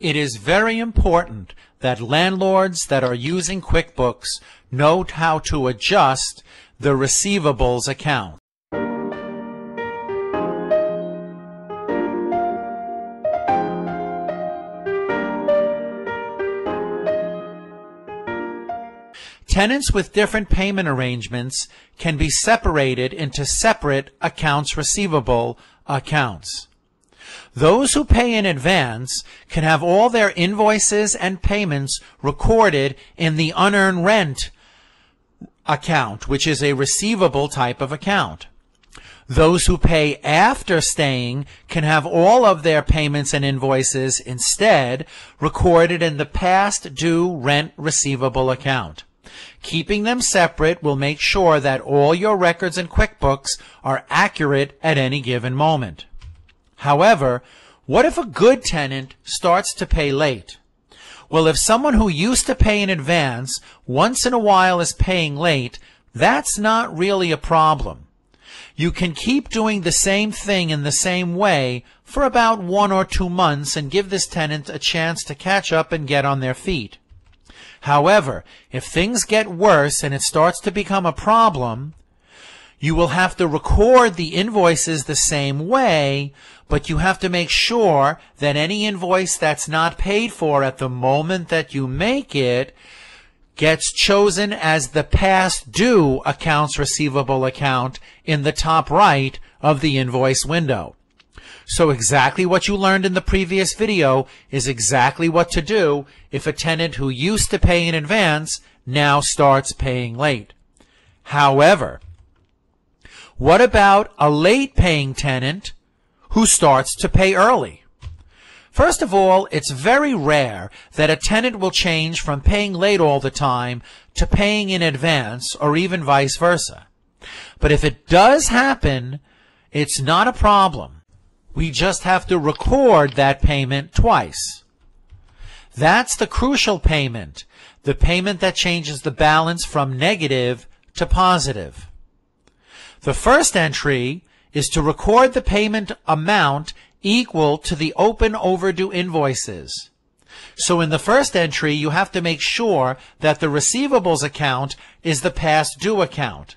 It is very important that landlords that are using QuickBooks note how to adjust the receivables account. Tenants with different payment arrangements can be separated into separate accounts receivable accounts. Those who pay in advance can have all their invoices and payments recorded in the unearned rent account, which is a receivable type of account. Those who pay after staying can have all of their payments and invoices instead recorded in the past due rent receivable account. Keeping them separate will make sure that all your records in QuickBooks are accurate at any given moment. However, what if a good tenant starts to pay late? Well, if someone who used to pay in advance once in a while is paying late, that's not really a problem. You can keep doing the same thing in the same way for about one or two months and give this tenant a chance to catch up and get on their feet. However, if things get worse and it starts to become a problem, you will have to record the invoices the same way, but you have to make sure that any invoice that's not paid for at the moment that you make it gets chosen as the past due accounts receivable account in the top right of the invoice window. So exactly what you learned in the previous video is exactly what to do if a tenant who used to pay in advance now starts paying late. However, what about a late paying tenant who starts to pay early? First of all, it's very rare that a tenant will change from paying late all the time to paying in advance or even vice versa. But if it does happen, it's not a problem. We just have to record that payment twice. That's the crucial payment, the payment that changes the balance from negative to positive. The first entry is to record the payment amount equal to the open overdue invoices. So in the first entry, you have to make sure that the receivables account is the past due account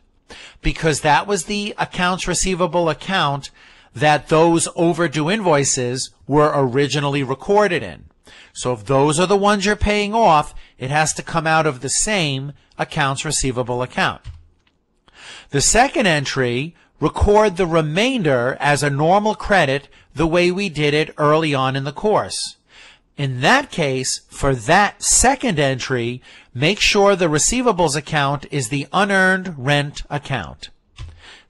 because that was the accounts receivable account that those overdue invoices were originally recorded in. So if those are the ones you're paying off, it has to come out of the same accounts receivable account. The second entry, record the remainder as a normal credit the way we did it early on in the course. In that case, for that second entry, make sure the receivables account is the unearned rent account.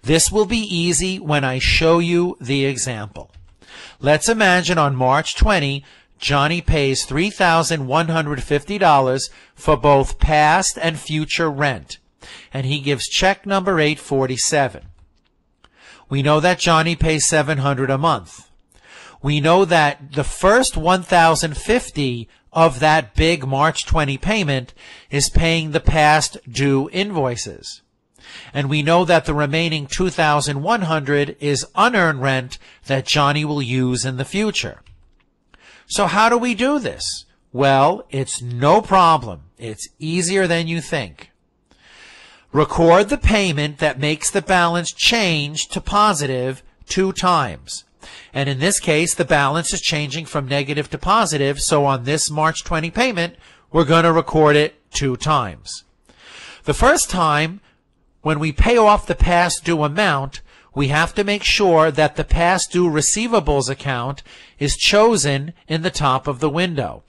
This will be easy when I show you the example. Let's imagine on March 20, Johnny pays $3,150 for both past and future rent, and he gives check number 847. We know that Johnny pays 700 a month. We know that the first 1,050 of that big March 20 payment is paying the past due invoices and we know that the remaining 2,100 is unearned rent that Johnny will use in the future. So how do we do this? Well, it's no problem. It's easier than you think. Record the payment that makes the balance change to positive two times. And in this case, the balance is changing from negative to positive. So on this March 20 payment, we're going to record it two times. The first time, when we pay off the past due amount, we have to make sure that the past due receivables account is chosen in the top of the window.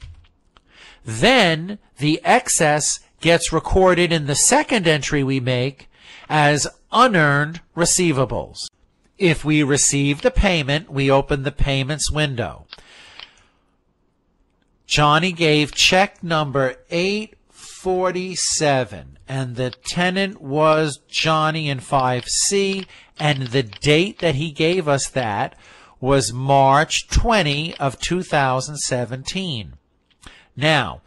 Then the excess gets recorded in the second entry we make as unearned receivables. If we receive the payment, we open the payments window. Johnny gave check number 847 and the tenant was Johnny in 5C, and the date that he gave us that was March 20 of 2017. Now,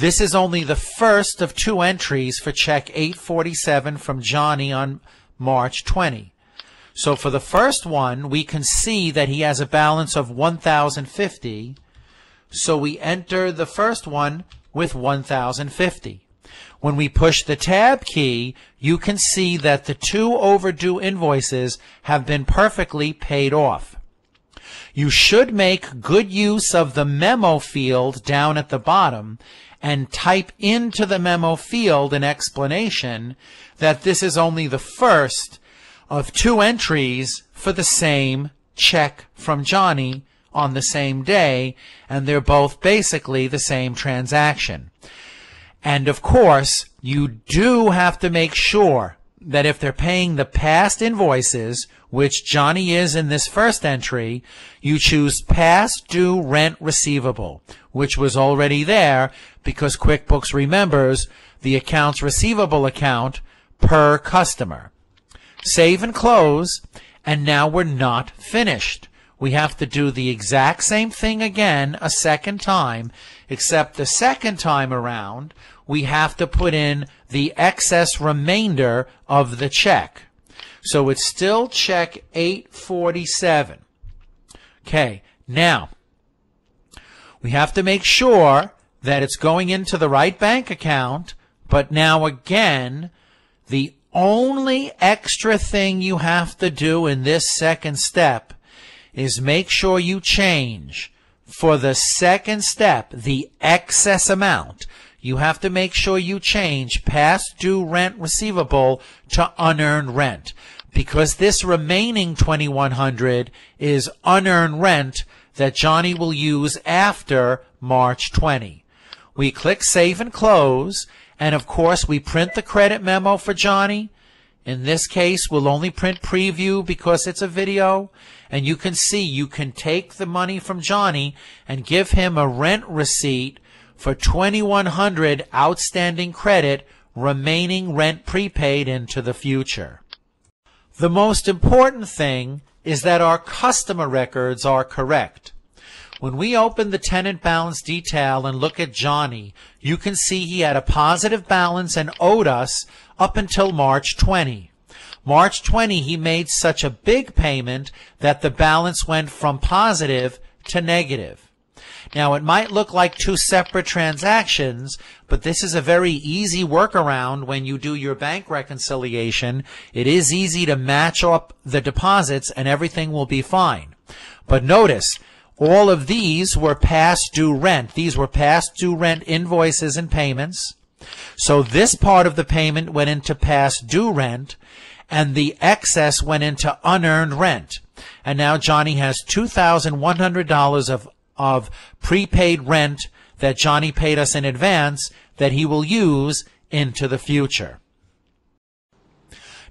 this is only the first of two entries for check 847 from Johnny on March 20. So for the first one, we can see that he has a balance of 1,050 So we enter the first one with 1050. When we push the tab key, you can see that the two overdue invoices have been perfectly paid off. You should make good use of the memo field down at the bottom and type into the memo field an explanation that this is only the first of two entries for the same check from Johnny on the same day, and they're both basically the same transaction. And of course, you do have to make sure that if they're paying the past invoices, which Johnny is in this first entry, you choose past due rent receivable, which was already there because QuickBooks remembers the accounts receivable account per customer. Save and close, and now we're not finished. We have to do the exact same thing again a second time, except the second time around, we have to put in the excess remainder of the check. So it's still check 847. Okay, now we have to make sure that it's going into the right bank account, but now again, the only extra thing you have to do in this second step is make sure you change for the second step, the excess amount. You have to make sure you change past due rent receivable to unearned rent because this remaining 2100 is unearned rent that Johnny will use after March 20. We click save and close and of course we print the credit memo for Johnny. In this case, we'll only print preview because it's a video and you can see you can take the money from Johnny and give him a rent receipt for 2100 outstanding credit remaining rent prepaid into the future. The most important thing is that our customer records are correct. When we open the tenant balance detail and look at Johnny, you can see he had a positive balance and owed us up until March 20. March 20, he made such a big payment that the balance went from positive to negative. Now, it might look like two separate transactions, but this is a very easy workaround when you do your bank reconciliation. It is easy to match up the deposits and everything will be fine. But notice, all of these were past due rent. These were past due rent invoices and payments. So this part of the payment went into past due rent and the excess went into unearned rent. And now Johnny has $2,100 of of prepaid rent that Johnny paid us in advance that he will use into the future.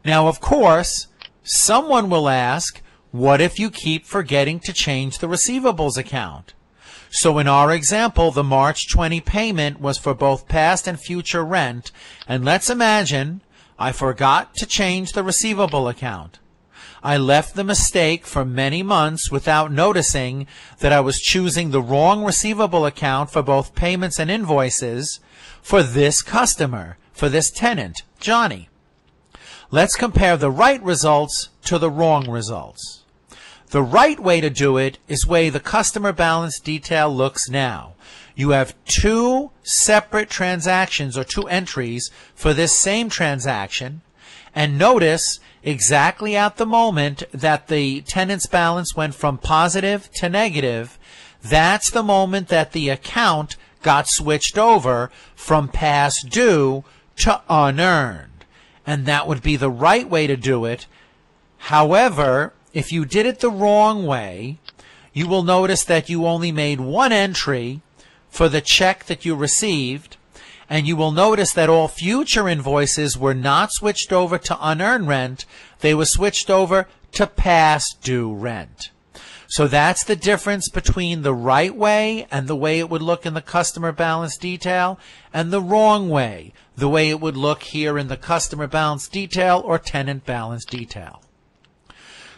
Now, of course, someone will ask, what if you keep forgetting to change the receivables account? So in our example, the March 20 payment was for both past and future rent, and let's imagine I forgot to change the receivable account. I left the mistake for many months without noticing that I was choosing the wrong receivable account for both payments and invoices for this customer, for this tenant, Johnny. Let's compare the right results to the wrong results. The right way to do it is way the customer balance detail looks now. You have two separate transactions or two entries for this same transaction. And notice exactly at the moment that the tenant's balance went from positive to negative, that's the moment that the account got switched over from past due to unearned. And that would be the right way to do it. However, if you did it the wrong way, you will notice that you only made one entry for the check that you received and you will notice that all future invoices were not switched over to unearned rent, they were switched over to past due rent. So that's the difference between the right way and the way it would look in the customer balance detail and the wrong way, the way it would look here in the customer balance detail or tenant balance detail.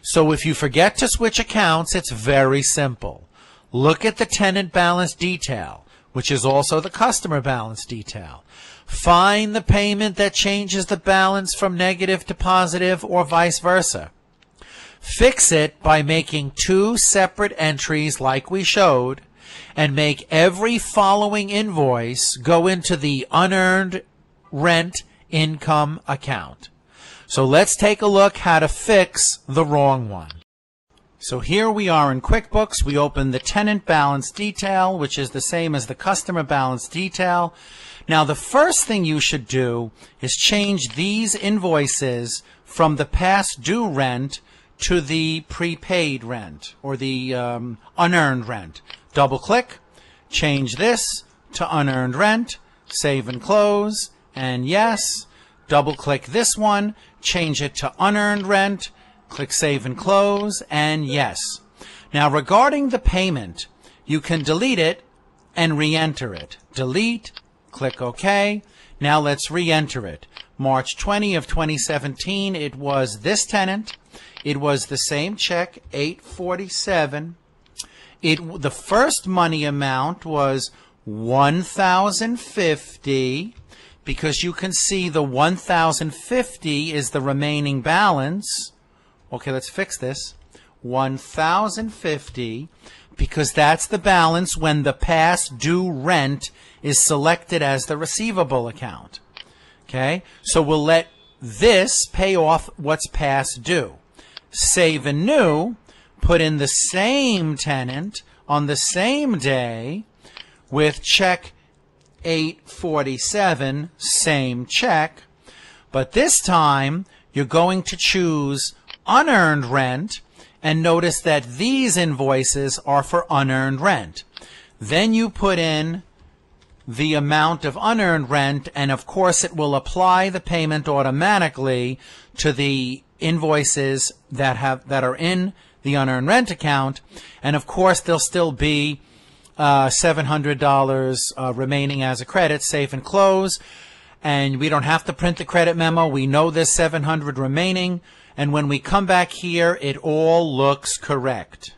So if you forget to switch accounts, it's very simple. Look at the tenant balance detail which is also the customer balance detail. Find the payment that changes the balance from negative to positive or vice versa. Fix it by making two separate entries like we showed and make every following invoice go into the unearned rent income account. So let's take a look how to fix the wrong one. So here we are in QuickBooks. We open the tenant balance detail, which is the same as the customer balance detail. Now the first thing you should do is change these invoices from the past due rent to the prepaid rent or the um, unearned rent. Double click, change this to unearned rent, save and close, and yes. Double click this one, change it to unearned rent, click save and close, and yes. Now regarding the payment, you can delete it and re-enter it. Delete, Click OK. Now let's re-enter it. March 20 of 2017, it was this tenant. It was the same check, 847. It the first money amount was 1050 because you can see the 1050 is the remaining balance. Okay, let's fix this. 1050 because that's the balance when the past due rent is selected as the receivable account. Okay, so we'll let this pay off what's past due. Save and new, put in the same tenant on the same day with check 847, same check, but this time you're going to choose unearned rent and notice that these invoices are for unearned rent. Then you put in the amount of unearned rent, and of course it will apply the payment automatically to the invoices that have that are in the unearned rent account, and of course there'll still be uh, $700 uh, remaining as a credit, safe and close, and we don't have to print the credit memo. We know there's 700 remaining, and when we come back here, it all looks correct.